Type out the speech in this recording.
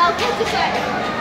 老公最帅